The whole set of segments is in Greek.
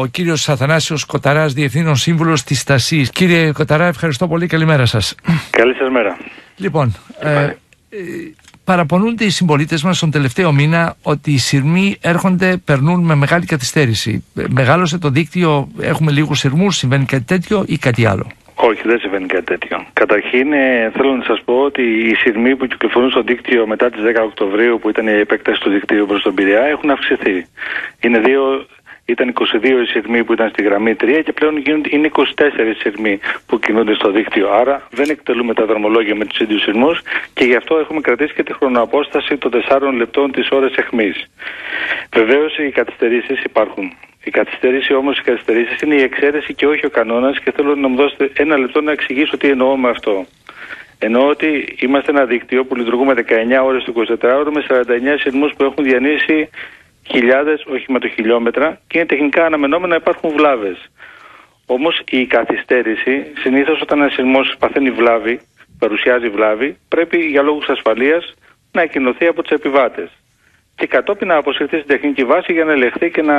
ο κύριος Αθανάσιος Κοταράς, Διευθύνων Σύμβουλος της Στασής. Κύριε Κοταρά, ευχαριστώ πολύ. Καλημέρα σας. Καλή σας μέρα. Λοιπόν, ε, ε, παραπονούνται οι συμπολίτες μας τον τελευταίο μήνα ότι οι σειρμοί έρχονται, περνούν με μεγάλη καθυστέρηση. Ε, μεγάλωσε το δίκτυο, έχουμε λίγους σειρμούς, συμβαίνει κάτι τέτοιο ή κάτι άλλο; Όχι, δεν συμβαίνει κάτι τέτοιο. Καταρχήν, ε, θέλω να σας πω ότι οι σειρμοί που κυκλοφορούν στο δίκτυο μετά τις 10 Οκτωβρίου, που ήταν η επέκταση του δικτύου προς τον Πειραιά, έχουν αυξηθεί. Είναι δύο ήταν 22 οι σειρμοί που ήταν στη γραμμή 3 και πλέον γίνονται, είναι 24 οι σειρμοί που κινούνται στο δίκτυο. Άρα δεν εκτελούμε τα δρομολόγια με τους ίδιους σειρμούς και γι' αυτό έχουμε κρατήσει και τη χρονοαπόσταση των 4 λεπτών της ώρας αιχμής. Βεβαίως οι καθυστερήσεις υπάρχουν. Η καθυστέρηση όμως, οι καθυστερήσεις είναι η εξαίρεση και όχι ο κανόνας και θέλω να μου δώσετε ένα λεπτό να εξηγήσω τι εννοώ με αυτό. Εννοώ ότι είμαστε ένα δίκτυο που λειτουργούμε 19 ώρες το 24ωρο με 49 σειρμούς που έχουν διανύσει χιλιάδες χιλιόμετρα και είναι τεχνικά αναμενόμενα να υπάρχουν βλάβες. Όμως η καθυστέρηση, συνήθως όταν ένας σειρμό παθαίνει βλάβη, παρουσιάζει βλάβη, πρέπει για λόγους ασφαλείας να εκκοινωθεί από τους επιβάτες. Και κατόπιν να αποσυρθεί στην τεχνική βάση για να ελεγχθεί και να,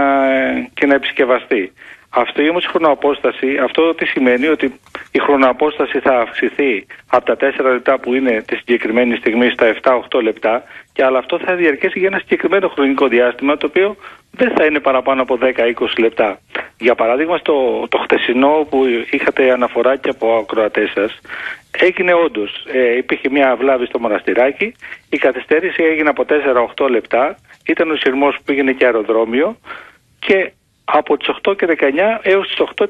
και να επισκευαστεί. Αυτή όμως η χρονοαπόσταση, αυτό τι σημαίνει ότι η χρονοαπόσταση θα αυξηθεί από τα 4 λεπτά που είναι τη συγκεκριμένη στιγμή στα 7-8 λεπτά και αλλά αυτό θα διαρκέσει για ένα συγκεκριμένο χρονικό διάστημα το οποίο δεν θα είναι παραπάνω από 10-20 λεπτά. Για παράδειγμα, στο το χτεσινό που είχατε αναφορά και από ακροατές σας, έγινε όντως. Ε, υπήρχε μια βλάβη στο μοναστηράκι. Η καθυστέρηση έγινε από 4-8 λεπτά. Ήταν ο σειρμός που πήγαινε και αεροδρόμιο. Και από τις 8 και 19 έως τις 8.31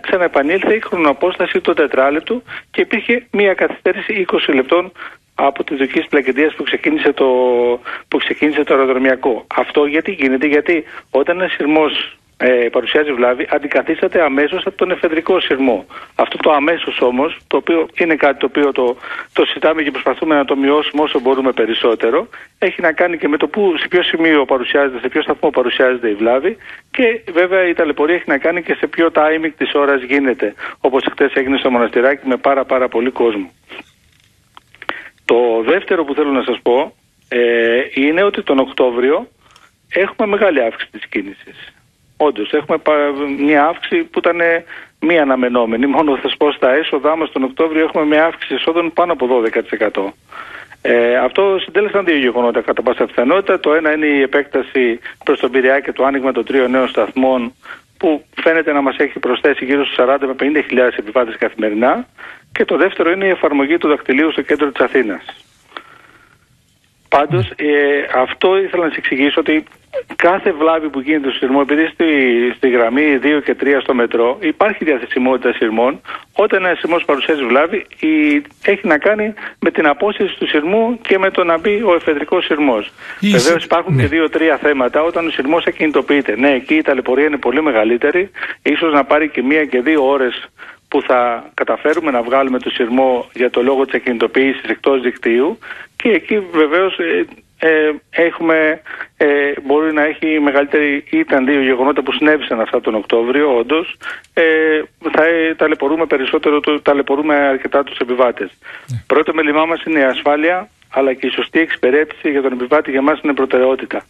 ξαναεπανήλθε η χρονοπόσταση του τετράλεπτου και υπήρχε μια καθυστέρηση 20 λεπτών από τη δική πλακεντία που ξεκίνησε το, που ξεκίνησε το αεροδρομιακό. Αυτό γιατί γίνεται, γιατί όταν ένας σειρμός ε, παρουσιάζει βλάβη, αντικαθίσταται αμέσως από τον εφεδρικό σειρμό. Αυτό το αμέσως όμως, το οποίο είναι κάτι το οποίο το, το συζητάμε και προσπαθούμε να το μειώσουμε όσο μπορούμε περισσότερο, έχει να κάνει και με το που, σε ποιο σημείο παρουσιάζεται, σε ποιο σταθμό παρουσιάζεται η βλάβη και βέβαια η ταλαιπωρία έχει να κάνει και σε ποιο timing της ώρας γίνεται. Όπως χθε έγινε στο μοναστηράκι με πάρα πάρα πολύ κόσμο. Το δεύτερο που θέλω να σας πω ε, είναι ότι τον Οκτώβριο έχουμε μεγάλη αύξηση της κίνησης. Όντως, έχουμε μια αύξηση που ήταν μη αναμενόμενη. Μόνο θα σας πω στα έσοδά μας τον Οκτώβριο έχουμε μια αύξηση εσόδων πάνω από 12%. Ε, αυτό συντέλεσαν δύο γεγονότα κατά πάσα πιθανότητα. Το ένα είναι η επέκταση προς τον Πειραιά και το άνοιγμα των τριών νέων σταθμών που φαίνεται να μας έχει προσθέσει γύρω στους 40 με 50.000 επιβάτες καθημερινά. Και το δεύτερο είναι η εφαρμογή του δακτυλίου στο κέντρο της Αθήνας. Πάντως, ε, αυτό ήθελα να σας εξηγήσω ότι κάθε βλάβη που γίνεται στο σειρμό, επειδή στη, στη γραμμή 2 και 3 στο μετρό υπάρχει διαθεσιμότητα σειρμών, όταν ένα σειρμός παρουσιάζει βλάβη, η, έχει να κάνει με την απόσυρση του σειρμού και με το να μπει ο εφεδρικός σειρμός. Βεβαίως υπάρχουν ναι. και δύο-τρία θέματα. Όταν ο σειρμός ακινητοποιείται, ναι, εκεί η ταλαιπωρία είναι πολύ μεγαλύτερη, ίσως να πάρει και μία και δύο ώρες που θα καταφέρουμε να βγάλουμε το σειρμό για το λόγο της ακινητοποίησης εκτός δικτύου και εκεί βεβαίως ε, ε, έχουμε, ε, μπορεί να έχει μεγαλύτερη, ήταν δύο γεγονότα που συνέβησαν αυτά τον Οκτώβριο, όντως. Ε, θα ε, ταλαιπωρούμε περισσότερο, ταλαιπωρούμε αρκετά τους επιβάτες. Ναι. Πρώτο μέλημά μας είναι η ασφάλεια, αλλά και η σωστή εξυπηρέτηση για τον επιβάτη για μας είναι προτεραιότητα.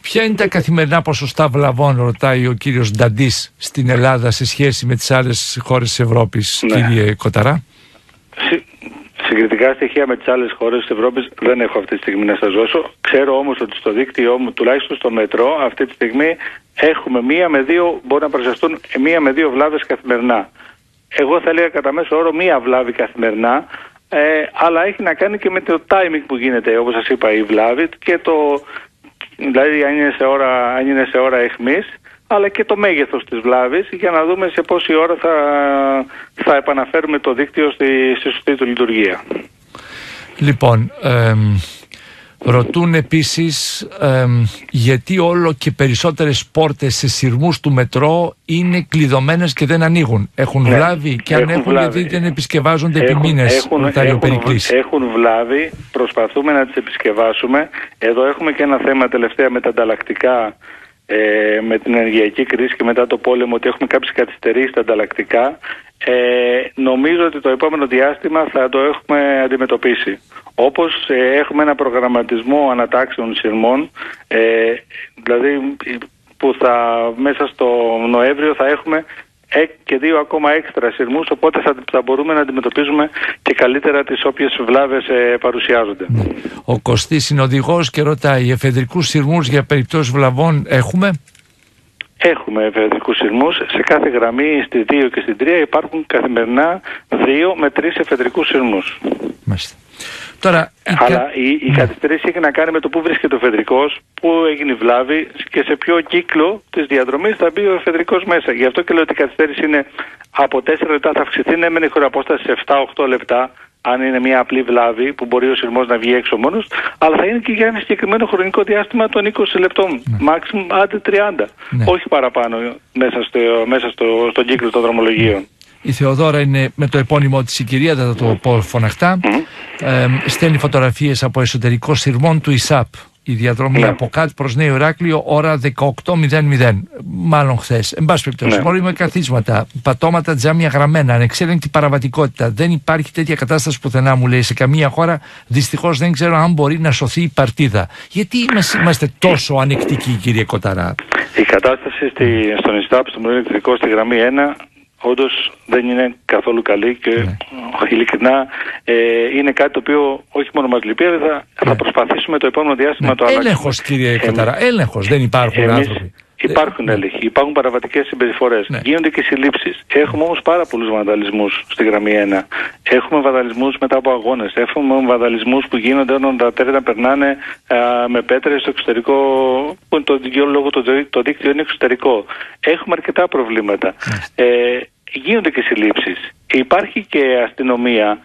Ποια είναι τα καθημερινά ποσοστά βλαβών, ρωτάει ο κύριος Νταντής στην Ελλάδα σε σχέση με τις άλλες χώρες της Ευρώπης, ναι. κύριε Κοταρά; Συγκριτικά στοιχεία με τις άλλες χώρες της Ευρώπης δεν έχω αυτή τη στιγμή να σας δώσω. Ξέρω όμως ότι στο δίκτυό μου, τουλάχιστον στο μετρό, αυτή τη στιγμή έχουμε μία με δύο, μπορεί να παρουσιαστούν μία με δύο βλάβες καθημερινά. Εγώ θα έλεγα κατά μέσο όρο μία βλάβη καθημερινά, ε, αλλά έχει να κάνει και με το timing που γίνεται, όπως σας είπα, η βλάβη και το. Δηλαδή, αν είναι σε ώρα, αν είναι σε ώρα εχμής, αλλά και το μέγεθος της βλάβης για να δούμε σε πόση ώρα θα, θα επαναφέρουμε το δίκτυο στη, στη σωστή του λειτουργία. Λοιπόν, ε, ρωτούν επίσης γιατί όλο και περισσότερες πόρτες σε σειρμούς του μετρό είναι κλειδωμένες και δεν ανοίγουν. Έχουν ναι, βλάβει και αν έχουν, γιατί δεν επισκευάζονται έχουν, επί μήνες, έχουν, έχουν, έχουν βλάβει, προσπαθούμε να τις επισκευάσουμε. Εδώ έχουμε και ένα θέμα τελευταία με τα ανταλλακτικά ε, με την ενεργειακή κρίση και μετά το πόλεμο ότι έχουμε κάποιες καθυστερήσεις στα ανταλλακτικά ε, νομίζω ότι το επόμενο διάστημα θα το έχουμε αντιμετωπίσει. Όπως ε, έχουμε ένα προγραμματισμό ανατάξεων σειρμών, ε, δηλαδή που θα, μέσα στο Νοέμβριο θα έχουμε και δύο ακόμα έξτρα σειρμούς οπότε θα, θα μπορούμε να αντιμετωπίζουμε και καλύτερα τις όποιες βλάβες ε, παρουσιάζονται. Ο Κωστής είναι οδηγός και ρωτάει εφεδρικούς σειρμούς για περιπτώσεις βλαβών έχουμε; Έχουμε εφεδρικούς σειρμούς. Σε κάθε γραμμή στη 2 και στην 3 υπάρχουν καθημερινά 2 με 3 εφεδρικούς σειρμούς. Μάλιστα. Τώρα, Αλλά η, η ναι. καθυστέρηση έχει να κάνει με το πού βρίσκεται ο εφεδρικό, πού έγινε η βλάβη και σε ποιο κύκλο της διαδρομής θα μπει ο εφεδρικό μέσα. Γι' αυτό και λέω ότι η καθυστέρηση είναι από 4 λεπτά θα αυξηθεί, ναι, μεν η χωραπόσταση σε 7-8 λεπτά, αν είναι μια απλή βλάβη που μπορεί ο σειρμό να βγει έξω μόνος, αλλά θα είναι και για ένα συγκεκριμένο χρονικό διάστημα των 20 λεπτών. Ναι. Maximum άντε 30. Ναι. Όχι παραπάνω μέσα, στο, μέσα στο, στον κύκλο των δρομολογίων. Η Θεοδόρα είναι με το επώνυμό της η κυρία, θα το πω φωναχτά. Ε, στέλνει φωτογραφίες από εσωτερικό σειρμών του ΙΣΑΠ. Η διαδρομή ναι. από κάτω προς Νέο Ηράκλειο, ώρα 18.00. Μάλλον χθες. Εν πάση περιπτώσει, ναι. με καθίσματα, πατώματα, τζάμια γραμμένα, ανεξέλεγκτη παραβατικότητα. Δεν υπάρχει τέτοια κατάσταση πουθενά, μου λέει, σε καμία χώρα. Δυστυχώς δεν ξέρω αν μπορεί να σωθεί η παρτίδα. Γιατί είμαστε τόσο ανεκτικοί, κύριε Κοταρά; Η κατάσταση στη, στον ΙΣΤΑΠ, στο ηλεκτρικό, στη γραμμή 1, όντως δεν είναι καθόλου καλή και ναι. ειλικρινά ε, είναι κάτι το οποίο όχι μόνο μας λυπεί, αλλά θα, θα ναι. προσπαθήσουμε το επόμενο διάστημα ναι. το αλλάξουμε. Έλεγχος, κύριε Καταρά, έλεγχος. Δεν υπάρχουν εμείς, άνθρωποι. Υπάρχουν έλεγχοι, υπάρχουν παραβατικές συμπεριφορές, ναι. γίνονται και συλλήψεις. Έχουμε όμως πάρα πολλούς βανταλισμού στη γραμμή 1. Έχουμε βανταλισμού μετά από αγώνες. Έχουμε βανταλισμού που γίνονται όταν τα τέρματα περνάνε α, με πέτρες στο εξωτερικό, που το, λόγο το, το δίκτυο είναι εξωτερικό. Έχουμε αρκετά προβλήματα. Ε, γίνονται και συλλήψεις. Υπάρχει και αστυνομία.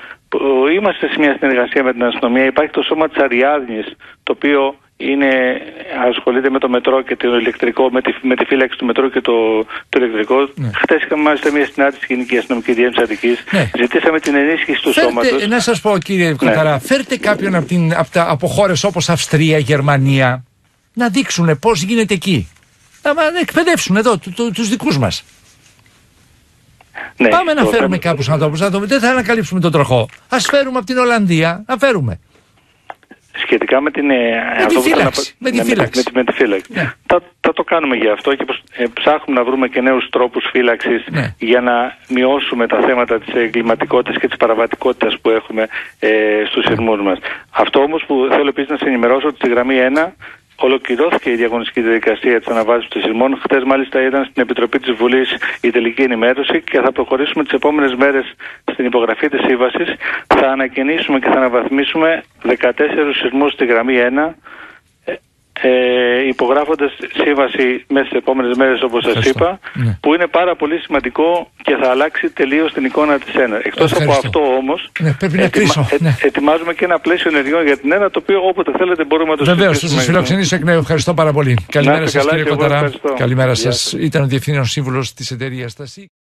Είμαστε σε μια συνεργασία με την αστυνομία. Υπάρχει το σώμα της Αριάδνης, το οποίο είναι, ασχολείται με το μετρό και το ηλεκτρικό, με τη, με τη φύλαξη του μετρό και το, το ηλεκτρικό. Ναι. Χθες είχαμε μάλιστα μια συνάντηση στη Γενική Αστυνομική Διεύθυνση Αττικής. Ναι. Ζητήσαμε την ενίσχυση του σώματος. Να σας πω, κύριε Κοταρά, ναι. φέρτε κάποιον από, την, από, τα, από χώρες όπως Αυστρία, Γερμανία, να δείξουν πώς γίνεται εκεί. Να εκπαιδεύσουν εδώ τους δικούς μας. Ναι, Πάμε να φέρουμε θα... κάποιους ανθρώπους. Δεν θα ανακαλύψουμε τον τροχό. Α φέρουμε από την Ολλανδία. Να φέρουμε. Σχετικά με την, ε, με τη φύλαξη. Με, τη φύλαξη. Με, τη φύλαξη. Ναι. Θα, θα, το κάνουμε για αυτό και ε, ψάχνουμε να βρούμε και νέους τρόπους φύλαξης ναι. για να μειώσουμε τα θέματα της εγκληματικότητας και της παραβατικότητας που έχουμε ε, στους ναι. σειρμούς μας. Αυτό όμως που θέλω επίσης να σε ενημερώσω ότι στη γραμμή 1 Ολοκληρώθηκε η διαγωνιστική διαδικασία της αναβάση των σεισμών. Χθε, μάλιστα, ήταν στην Επιτροπή της Βουλής η τελική ενημέρωση και θα προχωρήσουμε τις επόμενες μέρες στην υπογραφή της σύμβασης. Θα ανακαινήσουμε και θα αναβαθμίσουμε 14 σεισμούς στη γραμμή 1 ε, υπογράφοντας σύμβαση μέσα στις επόμενες μέρες, όπως σας είπα, ναι. που είναι πάρα πολύ σημαντικό και θα αλλάξει τελείως την εικόνα της ΕΝΑ. Εκτός από αυτό όμως, ναι, ετοιμα, ε, ναι. ετοιμάζουμε και ένα πλαίσιο ενεργειών για την ΕΝΑ, το οποίο όποτε θέλετε μπορούμε να το συζητήσουμε. Βεβαίως, θα σα φιλοξενήσω εκ νέου. Ευχαριστώ πάρα πολύ. Καλημέρα σας, κύριε Κοταρά. Καλημέρα σας. Ήταν ο Διευθύνων Σύμβουλος της εταιρείας Στασί.